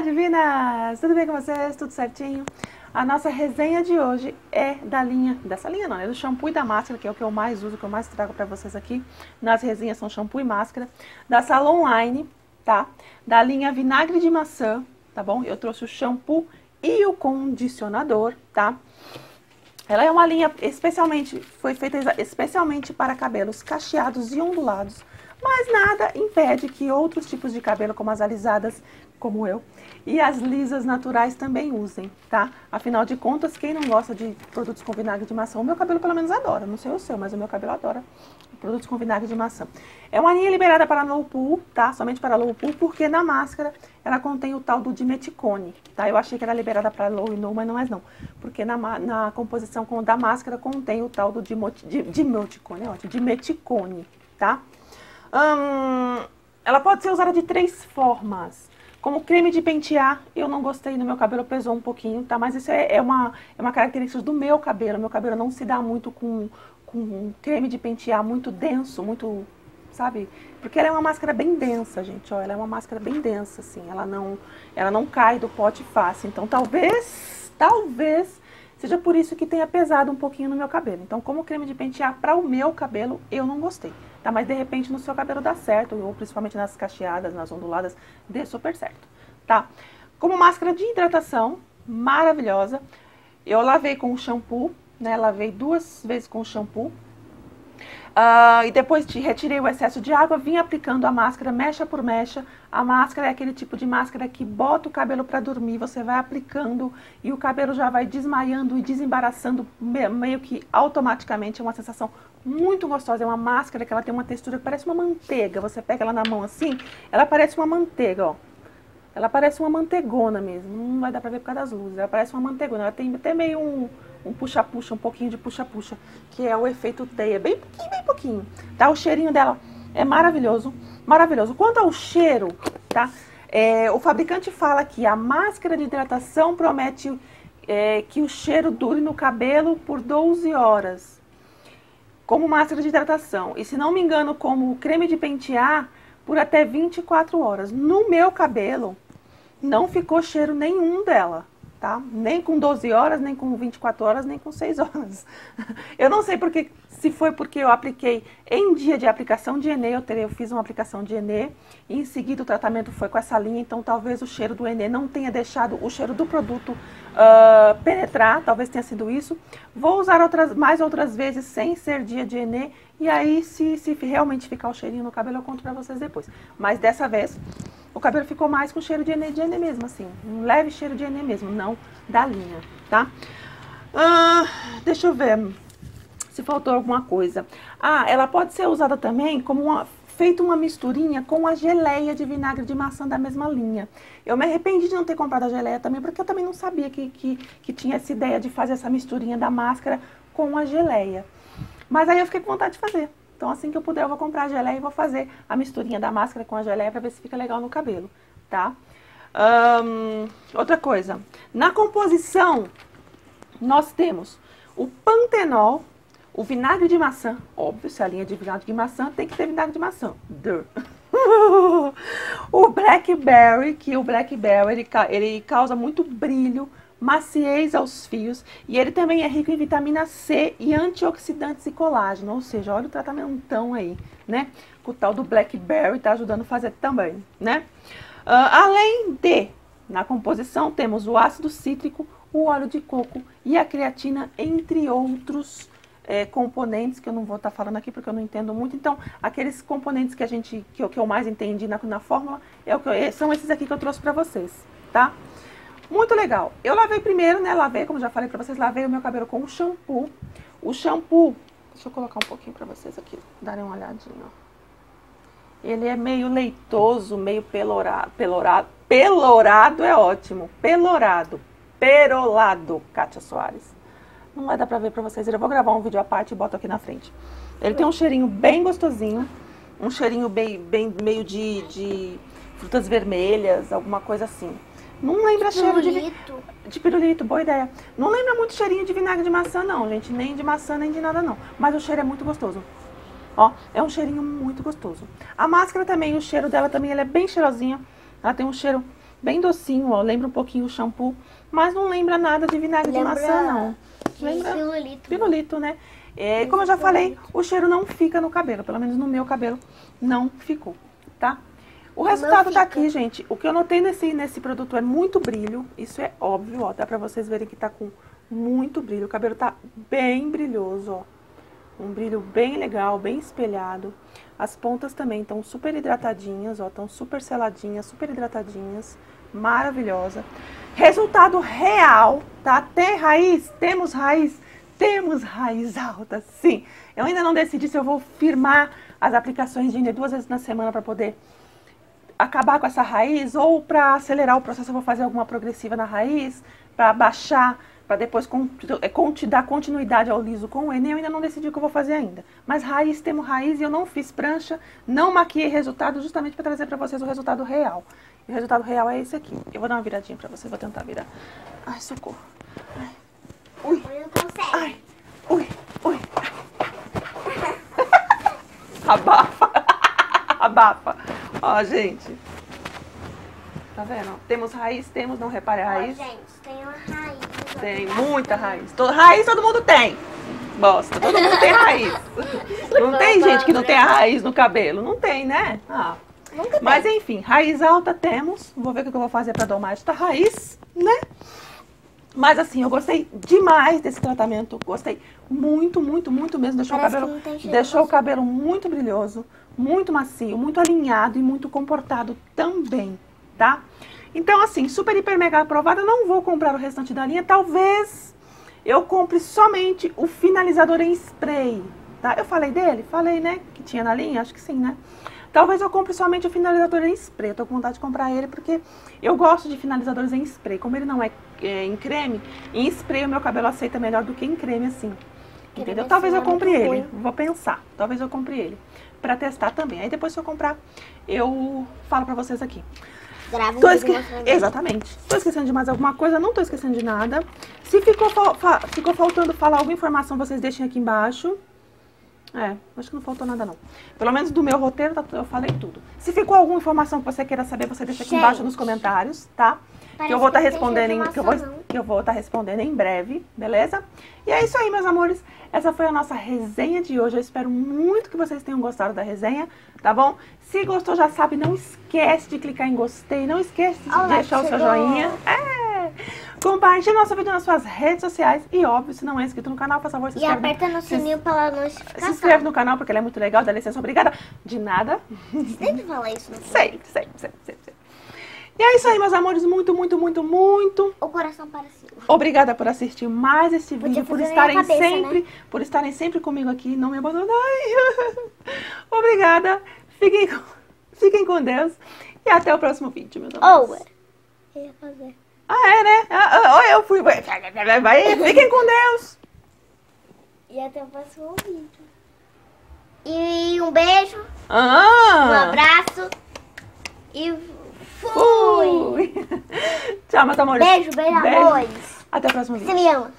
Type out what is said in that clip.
Olá, divinas! Tudo bem com vocês? Tudo certinho? A nossa resenha de hoje é da linha, dessa linha não, é do shampoo e da máscara, que é o que eu mais uso, que eu mais trago pra vocês aqui. Nas resenhas são shampoo e máscara. Da Salon Line, tá? Da linha vinagre de maçã, tá bom? Eu trouxe o shampoo e o condicionador, tá? Ela é uma linha especialmente, foi feita especialmente para cabelos cacheados e ondulados, mas nada impede que outros tipos de cabelo, como as alisadas, como eu, e as lisas naturais também usem, tá? Afinal de contas, quem não gosta de produtos com vinagre de maçã, o meu cabelo pelo menos adora, não sei o seu, mas o meu cabelo adora produtos com vinagre de maçã. É uma linha liberada para low pool, tá? Somente para low pool, porque na máscara ela contém o tal do dimeticone, tá? Eu achei que era liberada para low e no, mas não é não. Porque na, na composição da máscara contém o tal do dimeticone, é ótimo, dimeticone, tá? Hum, ela pode ser usada de três formas. Como creme de pentear, eu não gostei no meu cabelo, pesou um pouquinho, tá? Mas isso é, é, uma, é uma característica do meu cabelo. Meu cabelo não se dá muito com, com creme de pentear muito denso, muito, sabe? Porque ela é uma máscara bem densa, gente, ó. Ela é uma máscara bem densa, assim. Ela não, ela não cai do pote fácil. Então, talvez, talvez seja por isso que tenha pesado um pouquinho no meu cabelo. Então, como creme de pentear para o meu cabelo, eu não gostei tá? Mas de repente no seu cabelo dá certo, ou principalmente nas cacheadas, nas onduladas, dê super certo, tá? Como máscara de hidratação, maravilhosa. Eu lavei com o shampoo, né? Lavei duas vezes com o shampoo. Uh, e depois de, retirei o excesso de água, vim aplicando a máscara mecha por mecha. A máscara é aquele tipo de máscara que bota o cabelo para dormir, você vai aplicando e o cabelo já vai desmaiando e desembaraçando meio que automaticamente. É uma sensação muito gostosa. É uma máscara que ela tem uma textura que parece uma manteiga. Você pega ela na mão assim, ela parece uma manteiga, ó. Ela parece uma mantegona mesmo. Não vai dar pra ver por causa das luzes. Ela parece uma mantegona. Ela tem até meio um um puxa-puxa, um pouquinho de puxa-puxa, que é o efeito teia, bem pouquinho, bem pouquinho, tá? O cheirinho dela é maravilhoso, maravilhoso. Quanto ao cheiro, tá? É, o fabricante fala que a máscara de hidratação promete é, que o cheiro dure no cabelo por 12 horas como máscara de hidratação. E se não me engano, como creme de pentear, por até 24 horas. No meu cabelo, não ficou cheiro nenhum dela, tá? Nem com 12 horas, nem com 24 horas, nem com 6 horas. Eu não sei porque, se foi porque eu apliquei em dia de aplicação de Enê, eu, terei, eu fiz uma aplicação de Enê, e em seguida o tratamento foi com essa linha, então talvez o cheiro do Enê não tenha deixado o cheiro do produto uh, penetrar, talvez tenha sido isso. Vou usar outras, mais outras vezes sem ser dia de Enê, e aí se, se realmente ficar o cheirinho no cabelo eu conto pra vocês depois. Mas dessa vez o cabelo ficou mais com cheiro de Enê, de Enê mesmo, assim, um leve cheiro de Enê mesmo, não da linha, tá? Uh, deixa eu ver se faltou alguma coisa. Ah, ela pode ser usada também como uma feito uma misturinha com a geleia de vinagre de maçã da mesma linha. Eu me arrependi de não ter comprado a geleia também, porque eu também não sabia que, que, que tinha essa ideia de fazer essa misturinha da máscara com a geleia. Mas aí eu fiquei com vontade de fazer. Então assim que eu puder eu vou comprar a geleia e vou fazer a misturinha da máscara com a geleia para ver se fica legal no cabelo, tá? Outra coisa, na composição nós temos o pantenol, o vinagre de maçã, óbvio, se a linha de vinagre de maçã, tem que ter vinagre de maçã. Duh. o blackberry, que o blackberry ele, ele causa muito brilho, maciez aos fios e ele também é rico em vitamina C e antioxidantes e colágeno, ou seja, olha o tratamento aí, né? O tal do blackberry tá ajudando a fazer também, né? Uh, além de, na composição temos o ácido cítrico, o óleo de coco e a creatina, entre outros é, componentes que eu não vou estar tá falando aqui porque eu não entendo muito. Então, aqueles componentes que a gente que eu, que eu mais entendi na, na fórmula é o que eu, é, são esses aqui que eu trouxe para vocês, tá? Muito legal. Eu lavei primeiro, né? Lavei, como já falei para vocês, lavei o meu cabelo com o shampoo. O shampoo, deixa eu colocar um pouquinho para vocês aqui, darem uma olhadinha. Ele é meio leitoso, meio pelorado, pelorado, pelorado é ótimo, pelorado, perolado, Kátia Soares. Não vai dar pra ver pra vocês. Eu vou gravar um vídeo à parte e boto aqui na frente. Ele tem um cheirinho bem gostosinho. Um cheirinho bem, bem meio de, de frutas vermelhas, alguma coisa assim. Não lembra de cheiro pirulito. de... De pirulito, boa ideia. Não lembra muito cheirinho de vinagre de maçã, não, gente. Nem de maçã, nem de nada, não. Mas o cheiro é muito gostoso. Ó, é um cheirinho muito gostoso. A máscara também, o cheiro dela também, ela é bem cheirosinha. Ela tem um cheiro Bem docinho, ó. Lembra um pouquinho o shampoo, mas não lembra nada de vinagre Lembra de maçã, não. Lembra? pirulito. Pirulito, né? É, como eu já falei, o cheiro não fica no cabelo. Pelo menos no meu cabelo não ficou, tá? O resultado tá aqui, gente. O que eu notei nesse, nesse produto é muito brilho. Isso é óbvio, ó. Dá pra vocês verem que tá com muito brilho. O cabelo tá bem brilhoso, ó. Um brilho bem legal, bem espelhado. As pontas também estão super hidratadinhas, ó. Estão super seladinhas, super hidratadinhas. Maravilhosa. Resultado real, tá? Tem raiz? Temos raiz? Temos raiz alta, sim. Eu ainda não decidi se eu vou firmar as aplicações de Ine duas vezes na semana para poder acabar com essa raiz ou para acelerar o processo eu vou fazer alguma progressiva na raiz para baixar para depois é, dar continuidade ao liso com o Enem, eu ainda não decidi o que eu vou fazer ainda. Mas raiz, temos raiz e eu não fiz prancha, não maquiei resultado justamente para trazer para vocês o resultado real. E o resultado real é esse aqui. Eu vou dar uma viradinha para vocês, vou tentar virar. Ai, socorro. Ai. Ui, ai, ui, ui. Abafa. Abafa. Ó, gente. Tá vendo? Temos raiz, temos, não repare a raiz. gente, tem. Tem muita raiz. To- raiz todo mundo tem. Bosta, todo mundo tem raiz. Não tem gente que não tem a raiz no cabelo. Não tem, né? Ah. Nunca tem. Mas enfim, raiz alta temos. Vou ver o que eu vou fazer pra domar esta raiz, né? Mas assim, eu gostei demais desse tratamento. Gostei muito, muito, muito mesmo. Deixou, o Parece cabelo, tem deixou o cabelo muito brilhoso, muito macio, muito alinhado e muito comportado também, tá? Então, assim, super, hiper, mega aprovada. Eu não vou comprar o restante da linha. Talvez eu compre somente o finalizador em spray, tá? Eu falei dele? Falei, né? Que tinha na linha? Acho que sim, né? Talvez eu compre somente o finalizador em spray. Eu tô com vontade de comprar ele porque eu gosto de finalizadores em spray. Como ele não é, é, em creme, em spray o meu cabelo aceita melhor do que em creme assim. Creme Entendeu? Talvez eu compre ele. ruim. Vou pensar. Talvez eu compre ele pra testar também. Aí depois se eu comprar, eu falo pra vocês aqui. Grava um Tô esque... Exatamente. Tô esquecendo de mais alguma coisa? Não tô esquecendo de nada. Se ficou, fal- fa- ficou faltando falar alguma informação, vocês deixem aqui embaixo. É, acho que não faltou nada não. Pelo menos do meu roteiro tá- eu falei tudo. Se ficou alguma informação que você queira saber, você deixa aqui Gente. embaixo nos comentários, tá? Que eu vou estar tem respondendo, em, que eu vou, que eu vou estar respondendo em breve, beleza? E é isso aí, meus amores. Essa foi a nossa resenha de hoje. Eu espero muito que vocês tenham gostado da resenha, tá bom? Se gostou, já sabe, não esquece de clicar em gostei, não esquece de Olha lá, deixar o seu joinha. É! Compartilhe nosso vídeo nas suas redes sociais e, óbvio, se não é inscrito no canal, por favor, se E inscreve. aperta no se- sininho pela Se notificação. inscreve no canal porque ele é muito legal, dá licença, obrigada. De nada. Sempre fala isso no final. Sempre, sempre, sempre, sempre. sempre. E é isso aí, meus amores. Muito, muito, muito, muito O coração para cima. Obrigada por assistir mais Podia vídeo, por estarem cabeça, sempre, por estarem sempre comigo aqui, não me abandonarem. Obrigada. Fiquem com, fiquem com Deus e até o próximo vídeo, meus amores. eu ia fazer. Ah, é, né? Ah, ah, Ou eu fui. Vai, fiquem com Deus. E até o próximo vídeo. E um beijo, um Ah, abraço e fui! Tchau, meus amores. Beijo, beijo, amores. Até o próximo Você vídeo. me ama.